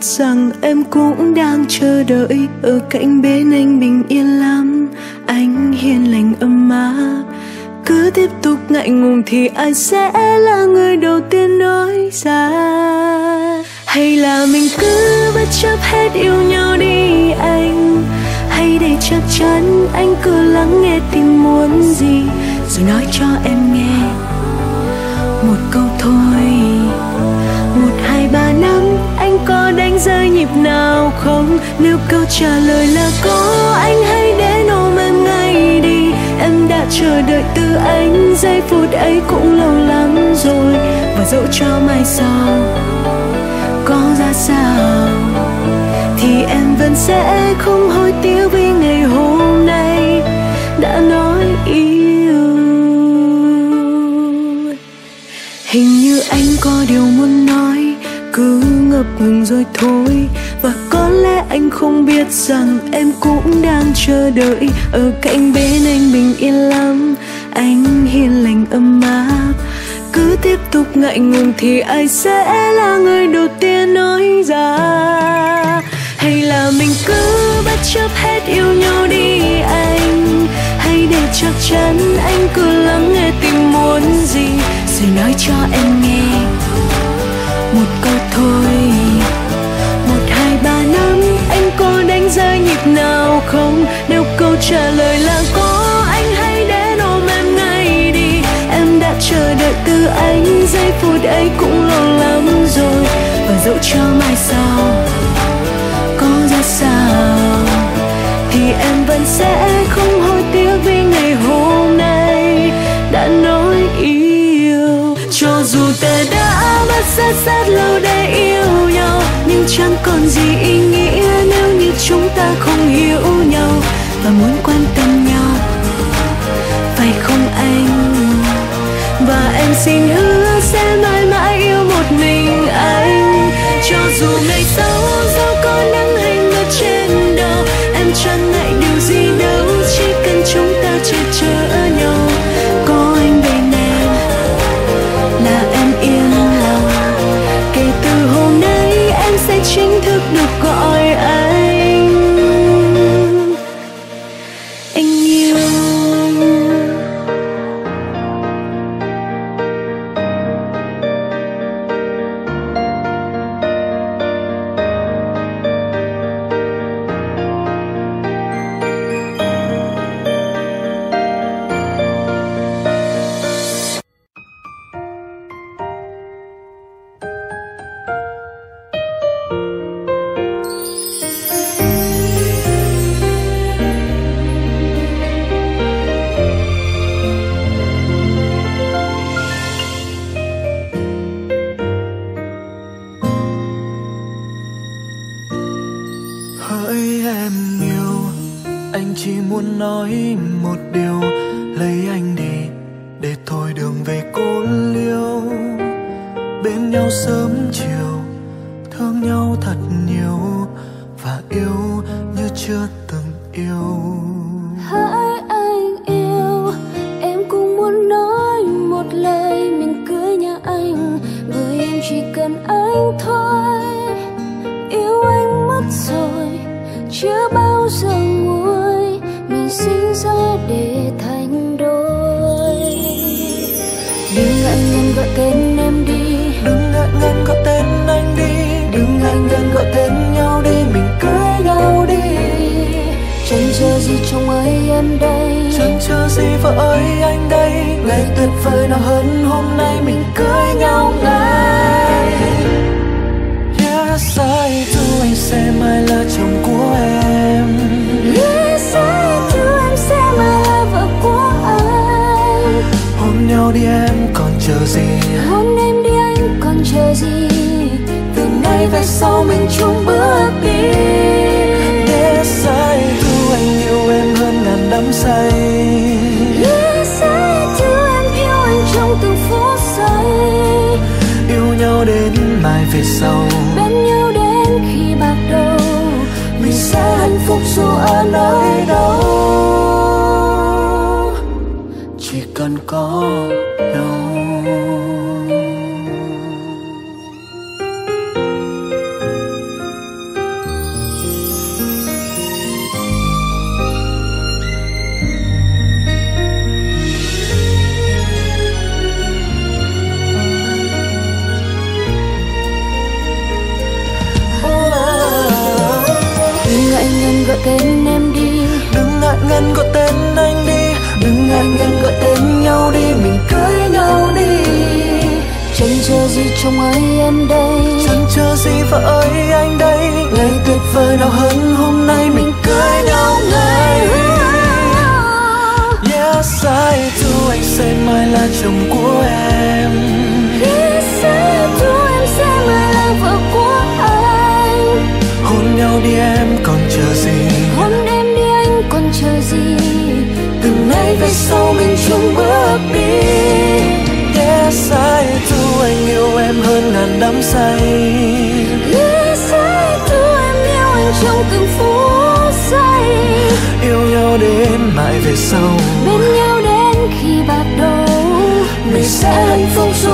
biết rằng em cũng đang chờ đợi. Ở cạnh bên anh bình yên lắm, anh hiền lành ấm áp. Cứ tiếp tục ngại ngùng thì ai sẽ là người đầu tiên nói ra? Hay là mình cứ bất chấp hết yêu nhau đi anh? Hay để chắc chắn anh cứ lắng nghe tim muốn gì? Rồi nói cho em nghe. Một câu thôi. Một, hai, ba, năm rơi nhịp nào không? Nếu câu trả lời là có, anh hãy đến ôm em ngay đi. Em đã chờ đợi từ anh, giây phút ấy cũng lâu lắm rồi. Và dẫu cho mai sau có ra sao, thì em vẫn sẽ không hối tiếc vì ngày hôm nay đã nói yêu. Hình như anh có điều muốn nói ngập ngừng rồi thôi. Và có lẽ anh không biết rằng em cũng đang chờ đợi. Ở cạnh bên anh bình yên lắm, anh hiền lành ấm áp. Cứ tiếp tục ngại ngùng thì ai sẽ là người đầu tiên nói ra? Hay là mình cứ bất chấp hết yêu nhau đi anh? Hay để chắc chắn anh cứ lắng nghe tim muốn gì? Rồi nói cho em nghe thôi. Một, hai, ba, năm anh có đánh rơi nhịp nào không? Nếu câu trả lời là có, anh hãy đến ôm em ngay đi. Em đã chờ đợi từ anh, giây phút ấy cũng lâu lắm rồi. Và dẫu cho mai sau có ra sao, thì em vẫn sẽ không hối tiếc. Rất rất lâu để yêu nhau. Nhưng chẳng còn gì ý nghĩa nếu như chúng ta không hiểu nhau và muốn quan tâm nhau. Phải không anh? Và em xin hứa sẽ mãi mãi yêu một mình anh. Cho dù gì vợ ơi anh đây? Ngày tuyệt vời nào hơn hôm nay mình cưới nhau ngay. Yes I do anh sẽ mãi là chồng của em. Yes, I do, em sẽ mãi là vợ của anh. Hôn nhau đi em còn chờ gì? Hôn em đi anh còn chờ gì? Từ nay về sau mình chung cũng say Lẽ em yêu anh trong từng phút giây. Yêu nhau đến mãi về sau. Bên nhau đến khi bạc đầu. Mình sẽ hạnh phúc rồi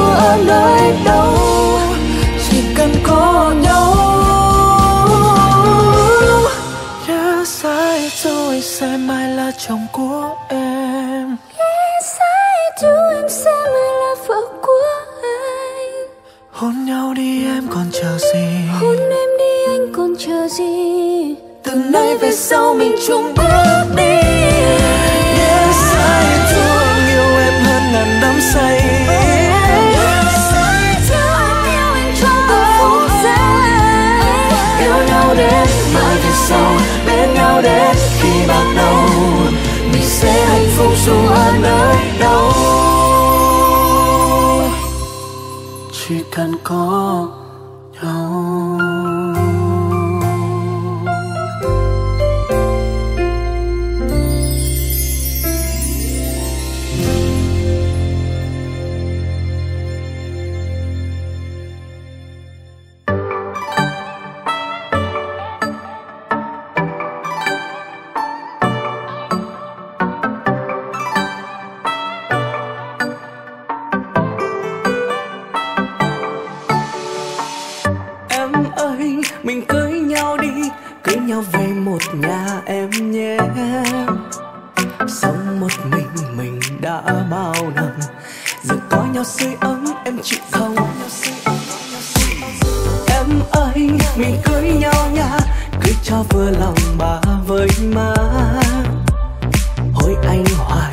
anh hoài,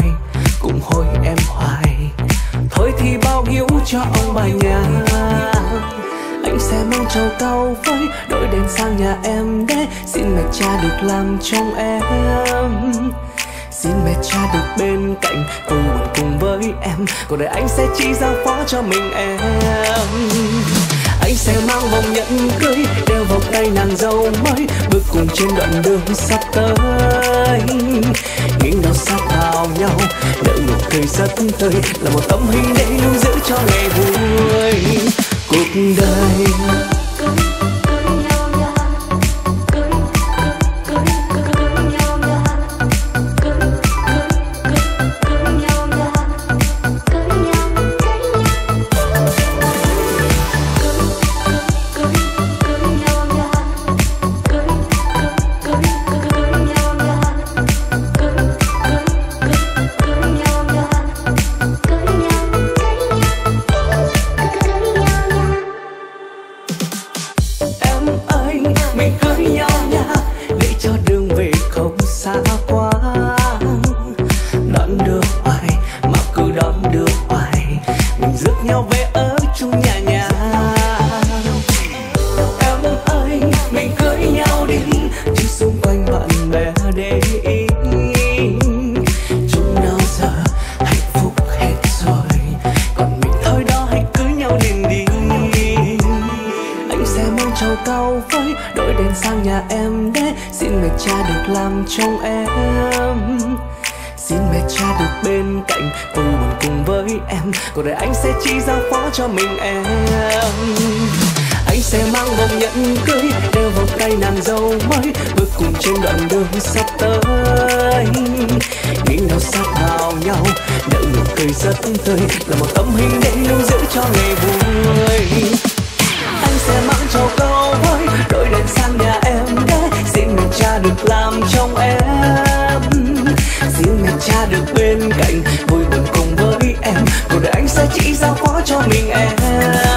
cũng hối em hoài. Thôi thì bao hiếu cho ông bà nhà. Anh sẽ mang trầu cao với đội đèn sang nhà em để xin mẹ cha được làm trong em. Xin mẹ cha được bên cạnh cùng buồn cùng với em. Còn đời anh sẽ chỉ giao phó cho mình em anh sẽ mang vòng nhẫn cưới, đeo vào tay nàng dâu mới, bước cùng trên đoạn đường sắp tới. Những đau sát vào nhau đợi một thời rất tươi, là một tấm hình để lưu giữ cho ngày vui. Cuộc đời tay nàng dâu mới bước cùng trên đoạn đường sắp tới. Nhìn nhau sát vào nhau, nở nụ cười rất tươi, là một tấm hình để lưu giữ cho ngày vui. Anh sẽ mang cho câu với đôi đèn sang nhà em để xin mình cha được làm trong em. Xin mình cha được bên cạnh, vui buồn cùng với em, cuộc đời anh sẽ chỉ giao phó cho mình em.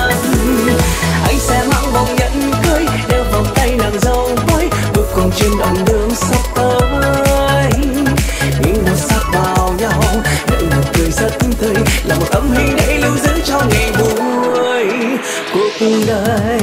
Cuộc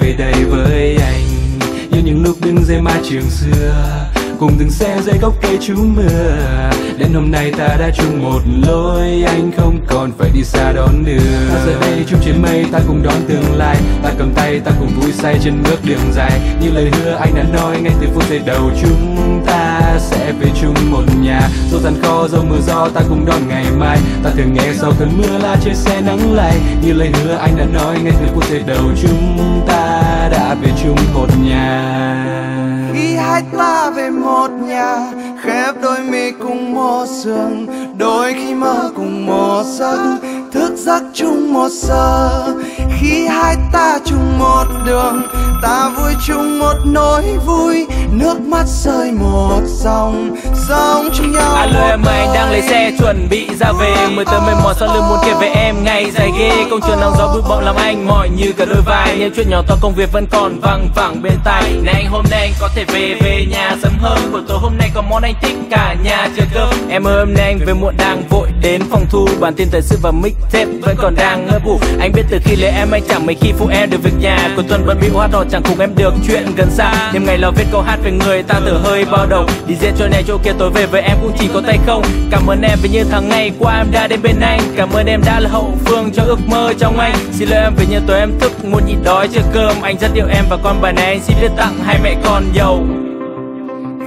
về đây với anh. Như những lúc đứng dưới mái trường xưa, cùng từng xe dưới gốc cây trú mưa. Đến hôm nay ta đã chung một lối, anh không còn phải đi xa đón đường. Ta giờ đây chung trên mây, ta cùng đón tương lai. Ta cầm tay, ta cùng vui say trên bước đường dài. Như lời hứa anh đã nói ngay từ phút giây đầu chúng ta sẽ về chung một nhà. Dù gian khó dẫu mưa gió, ta cùng đón ngày mai. Ta thường nghe sau cơn mưa là chia sẻ nắng lại như lời hứa anh đã nói ngay từ cuộc đời đầu chúng ta đã về chung một nhà. Khi hai ta về một nhà, khép đôi mi cùng một giường đôi khi mơ cùng một giấc thức giấc chung một giờ. Khi hai ta chung một đường ta vui chung một nỗi vui. Nước mắt rơi một dòng sống chung nhau alo em ơi anh đang lấy xe chuẩn bị ra về. Mười tới mười mỏi sau lưng muốn kể về em ngày dài ghê. Công trường nắng gió bụi bọng làm anh mỏi như cả đôi vai. Những chuyện nhỏ to công việc vẫn còn văng vẳng bên tai. Này anh hôm nay anh có thể về về nhà sớm hơn. Buổi tối hôm nay có món anh thích cả nhà chờ cơm. Em ơi hôm nay anh về muộn đang vội đến phòng thu. Bản tin thời sự và mixtape vẫn còn đang ngơ bù anh biết từ khi lấy em, anh chẳng mấy khi phụ em được việc nhà. Cuối tuần vẫn bị hoa đỏ chẳng cùng em được chuyện gần xa. Đêm ngày lo viết câu hát về người ta thở hơi bao đầu đi diễn chỗ này, chỗ kia, tối về với em cũng chỉ có tay không. Cảm ơn em vì như tháng ngày qua em đã đến bên anh. Cảm ơn em đã là hậu phương cho ước mơ trong anh. Xin lỗi em vì như tối em thức muốn nhịn đói chưa cơm. Anh rất yêu em và con bà này. Anh xin viết tặng hai mẹ con giàu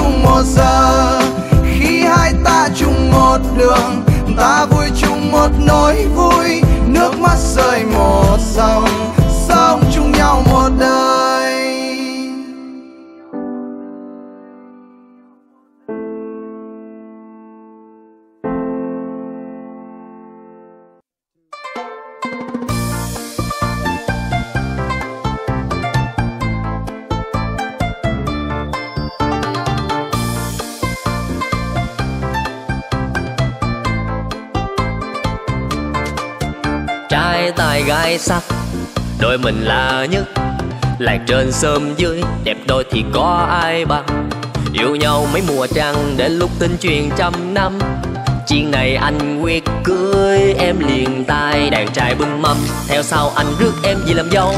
chung một giờ. Khi hai ta chung một đường, ta vui chung một nỗi vui. Nước mắt rơi một dòng. Tài sắc. Đôi mình là nhất làng trên sớm dưới. Đẹp đôi thì có ai bằng? Yêu nhau mấy mùa trăng đến lúc tin truyền trăm năm. Chuyện này anh quyết cưới em liền tay đàn trai bưng mâm. Theo sau anh rước em vì làm dâu.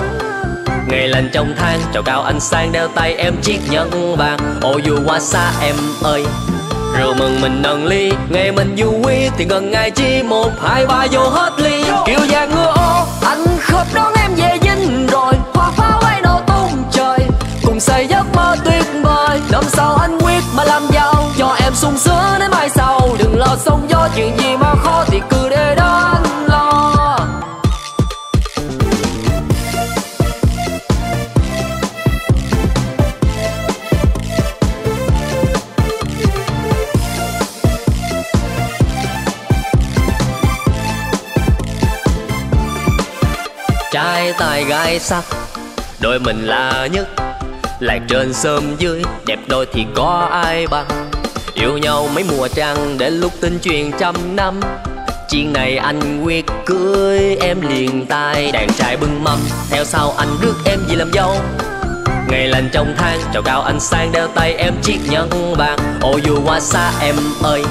Ngày lành trong tháng, chào cao anh sang đeo tay em chiếc nhẫn vàng. Ô dù qua xa em ơi. Rượu mừng mình nâng ly ngày mình vui thì gần ngày chi một, hai ba vô hết ly. Kiểu dạng ngựa ô đón em về dinh rồi, hoa pháo bay nổ tung trời. Cùng xây giấc mơ tuyệt vời, năm sau anh quyết mà làm giàu. Cho em sung sướng đến mai sau, đừng lo sóng gió, chuyện gì mà khó thì cứ tài sắc đôi mình là nhất, lại trên sớm dưới, đẹp đôi thì có ai bằng. Yêu nhau mấy mùa trăng đến lúc tin truyền trăm năm. Chuyện này anh quyết cưới em liền tay đàn trai bưng mâm. Theo sau anh rước em vì làm dâu. Ngày lành trong tháng chào cao anh sang đeo tay em chiếc nhẫn vàng. Ô dù qua xa em ơi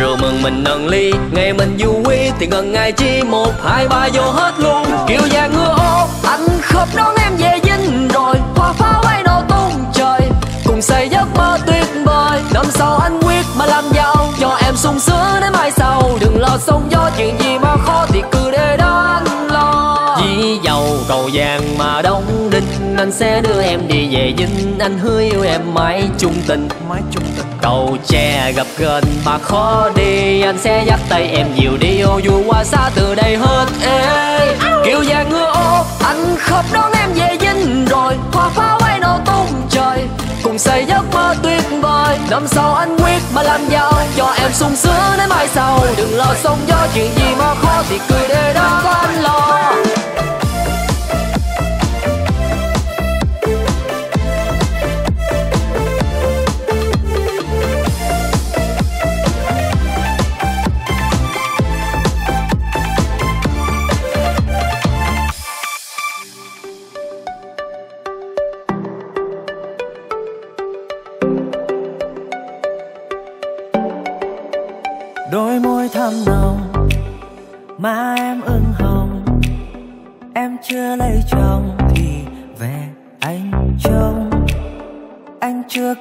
rượu mừng mình nâng ly, ngày mình vui thì gần ngày chi một, hai, ba vô hết luôn. Kiểu già ngựa ô anh khóc đón em về dinh rồi, hoa pháo bay nổ tung trời. Cùng xây giấc mơ tuyệt vời, năm sau anh quyết mà làm giàu. Cho em sung sướng đến mai sau, đừng lo sống do chuyện gì mà khó, thì cứ để đó anh lo Chỉ giàu cầu vàng mà đóng đinh, anh sẽ đưa em đi về dinh anh hứa yêu em mãi chung tình. Mãi chung tình cầu tre gặp gần mà khó đi. Anh sẽ dắt tay em nhiều đi. Ô, dù qua xa từ đây hết ê. Kiểu già ngựa ô, anh khóc đón em về dinh rồi. Hoa pháo bay nổ tung trời, cùng xây giấc mơ tuyệt vời. Năm sau anh quyết mà làm giàu, cho em sung sướng đến mai sau. Đừng lo sóng gió chuyện gì mà khó, thì cười để đó có anh lo.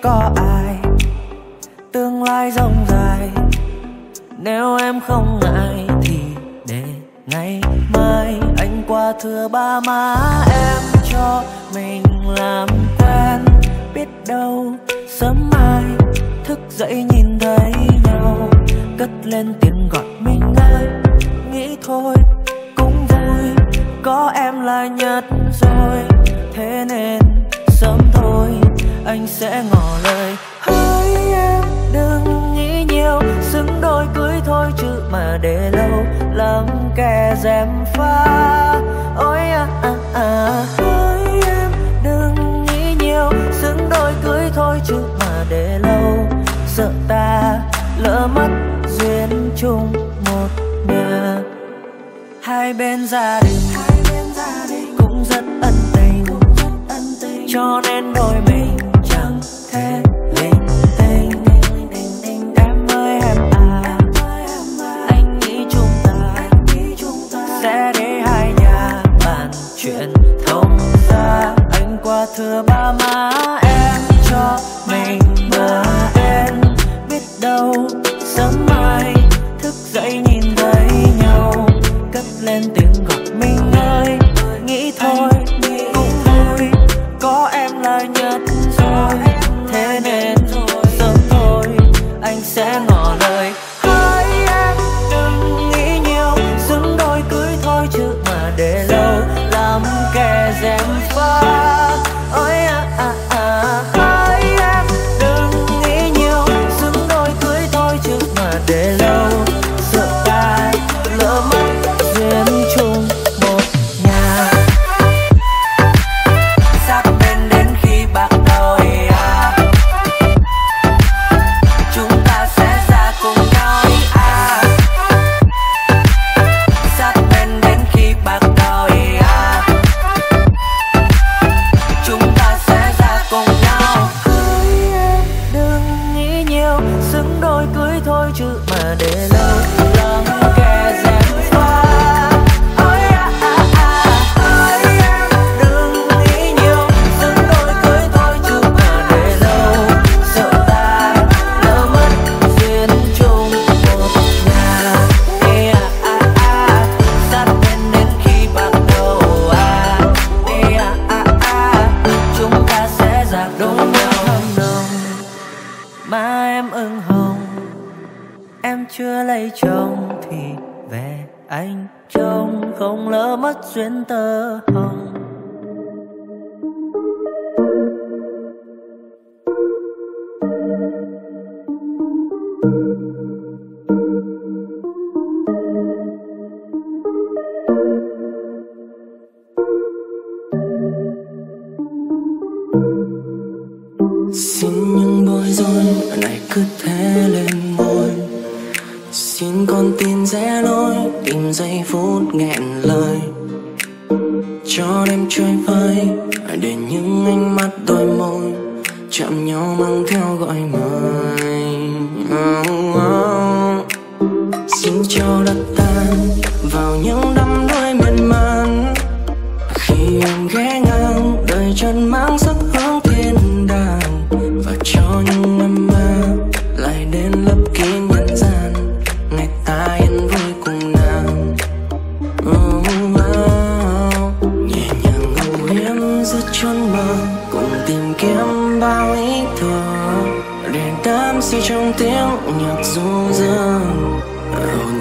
Có ai, tương lai rộng dài. Nếu em không ngại thì để ngày mai. Anh qua thưa ba má em cho mình làm quen. Biết đâu sớm mai thức dậy nhìn thấy nhau. Cất lên tiếng gọi mình ơi. Nghĩ thôi cũng vui, có em là nhất rồi anh sẽ ngỏ lời. Hỡi em đừng nghĩ nhiều xứng đôi cưới thôi chứ mà để lâu lắm kẻ dèm pha. Ôi à à à. Hỡi em đừng nghĩ nhiều xứng đôi cưới thôi chứ mà để lâu. Sợ ta lỡ mất duyên chung một nhà hai bên gia đình cũng rất ân tình. cho nên đôi mình anh qua thưa ngàn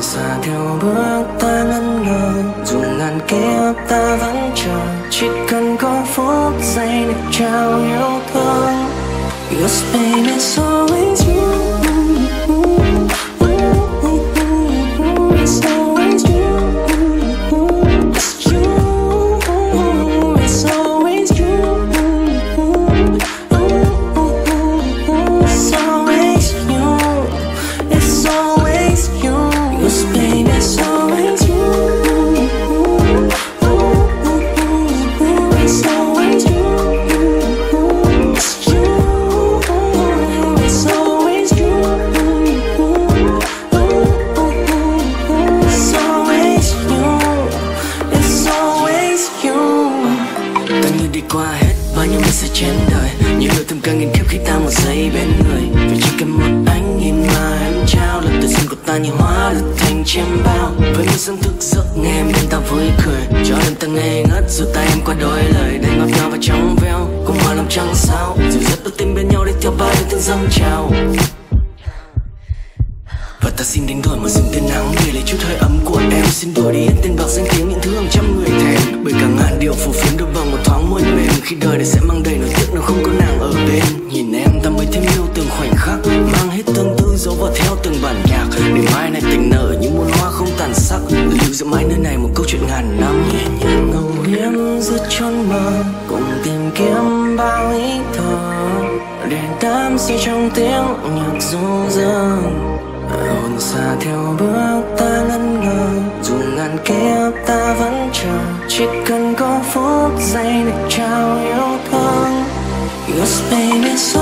xa theo bước ta ngân ngờ, dù ngàn kiếp ta vẫn chờ. Chỉ cần có phút giây được trao yêu thương. Your pain is always tàn như hóa được thành chim bao. Với mùi sương thức giấc nghe em ta vui cười. Cho em ta ngây ngất, dù ta em qua đôi lời. Đầy ngọt ngào và trong veo cũng hòa lòng trăng sao. Dù rất đôi tim bên nhau để theo ba đôi tiếng dâng chào và ta xin đánh đổi mà dừng tên nắng để lấy chút hơi ấm của em. Xin đuổi đi hết tên bạc danh tiếng những thứ hàng trăm người thèm. Bởi cả ngàn điều phù phiếm đâu bằng một thoáng môi mềm. Khi đời này sẽ mang đầy nỗi tiếc nếu không có nàng ở bên. Nhìn em ta mới thêm yêu từng khoảnh khắc. Mà theo từng bản nhạc. Để mai này tình nở như muôn hoa không tàn sắc. Lưu giữ mãi nơi này một câu chuyện ngàn năm. Nhẹ nhàng ngẫu nhiên giữa chốn mơ, cùng tìm kiếm bao ý thơ để tâm sự trong tiếng nhạc du dương. Hồn xa theo bước ta ngân ngờ dù ngàn kiếp ta vẫn chờ. Chỉ cần có phút giây được trao yêu thương. Your Spain so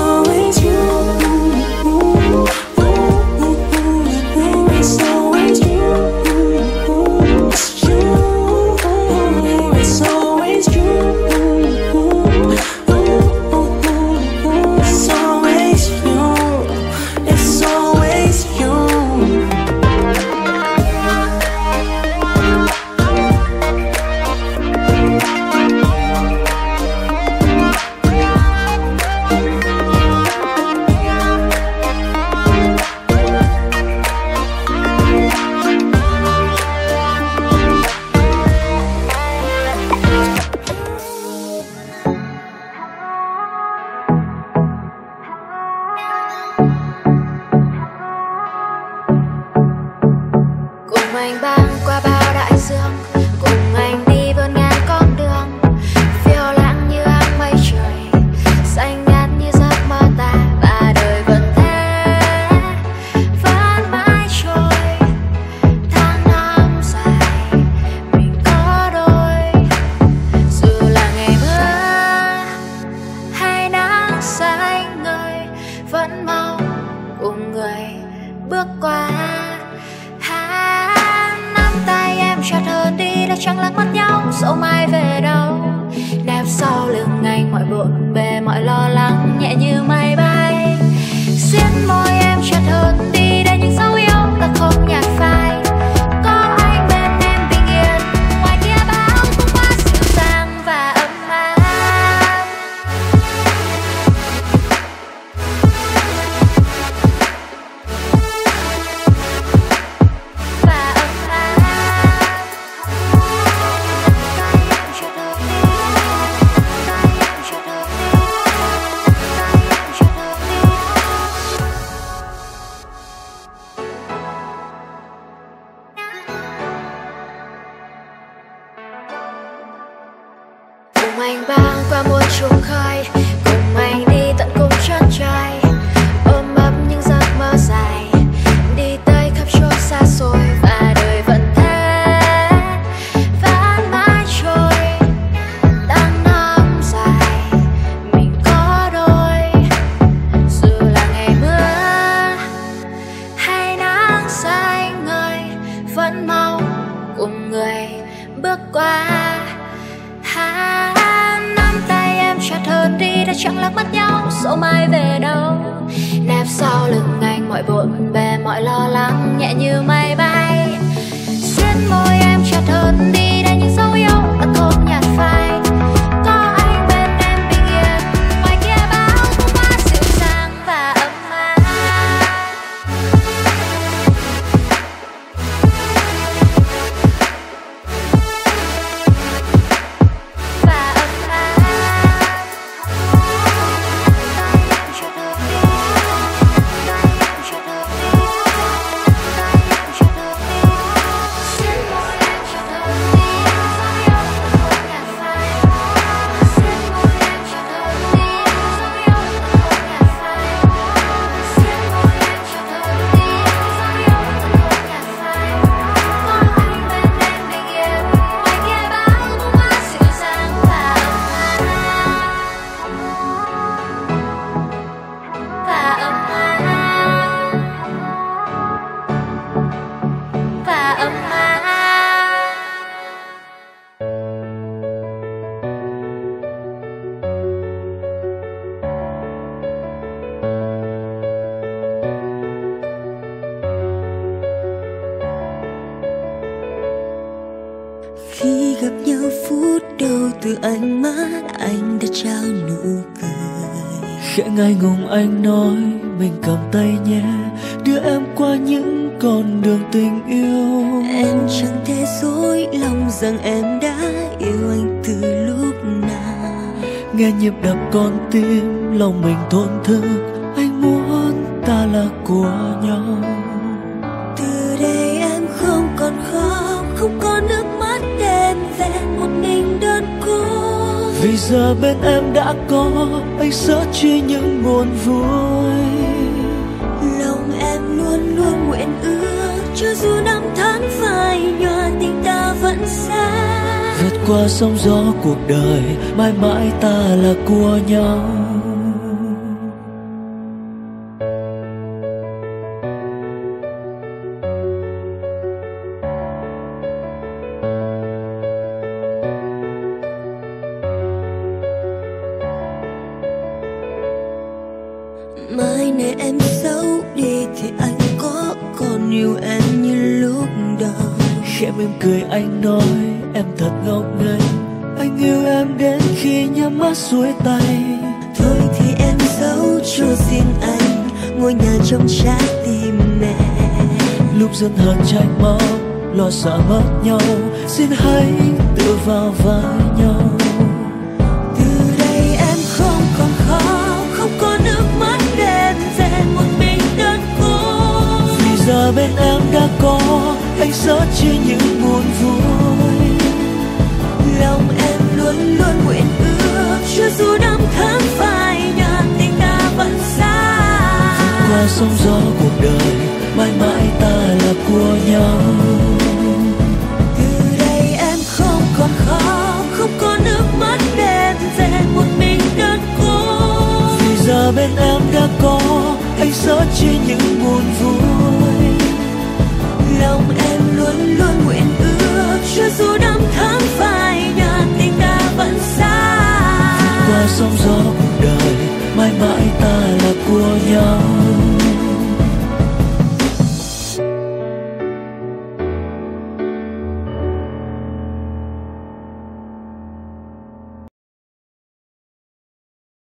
anh nói mình cầm tay nhé đưa em qua những con đường tình yêu. Em chẳng thể dối lòng rằng em đã yêu anh từ lúc nào. Nghe nhịp đập con tim lòng mình thổn thức anh muốn ta là của nhau. Từ đây em không còn khóc không có nước mắt đêm về một mình đơn côi. Vì giờ bên em đã có anh sẽ chia những buồn vui. Lòng em luôn luôn nguyện ước cho dù năm tháng phai nhòa tình ta vẫn xa. Vượt qua sóng gió cuộc đời mãi mãi ta là của nhau có anh sẽ chia những buồn vui. Lòng em luôn luôn nguyện ước chưa dù năm tháng phai nhạt, tình ta vẫn xa. Qua sóng gió cuộc đời, mãi mãi ta là của nhau. Từ đây em không còn khóc, không có nước mắt đen rèn một mình đơn cô. Vì giờ bên em đã có anh sẽ chia những buồn vui luôn luôn nguyện ước. Cho dù năm tháng phai nhạt, tình ta vẫn xa. Qua sóng gió cuộc đời, mãi mãi ta là của nhau.